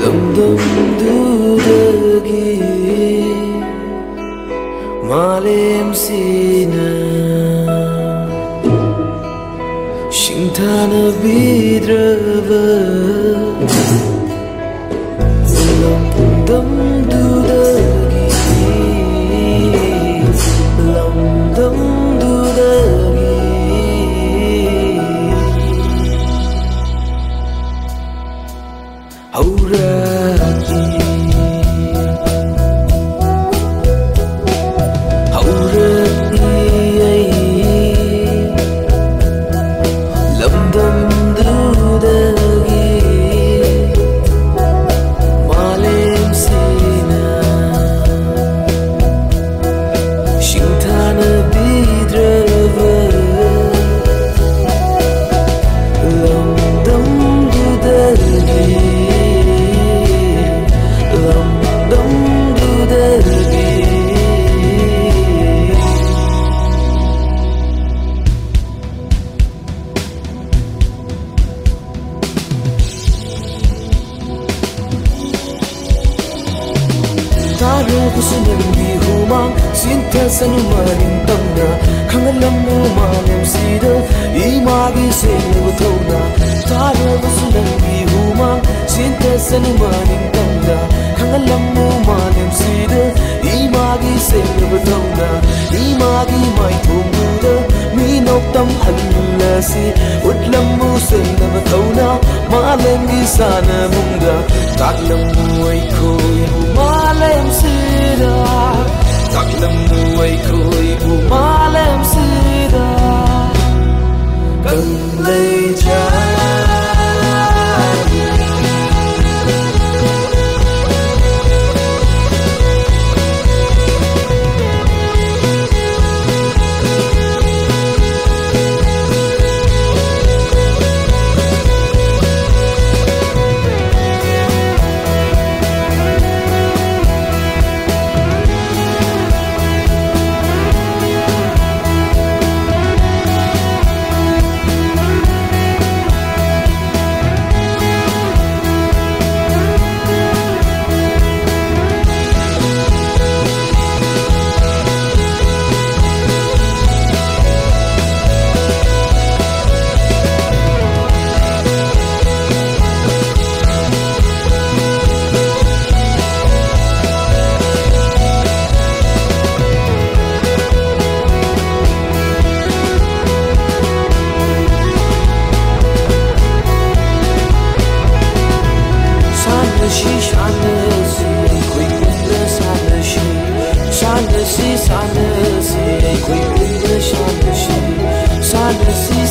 Lımdım dudagi Malim sina Shintana bidrava. Lımdım Oh. Taro ko sa nalumbi humang Sinta sa numaling tamna Kangalam mo malam sida Imagi sa nabuto na Taro ko sa nalumbi humang Sinta sa numaling tamna Kangalam mo malam sida Imagi sa nabuto na Imagi may tumuda Minok tam halasi Udlam mo sa nabuto na Malam gi sana mungda Taklam mo ay ko'y mà le sfârșit și-a găsit Cui până s-a găsit S-a găsit, s-a găsit Cui până s-a găsit S-a găsit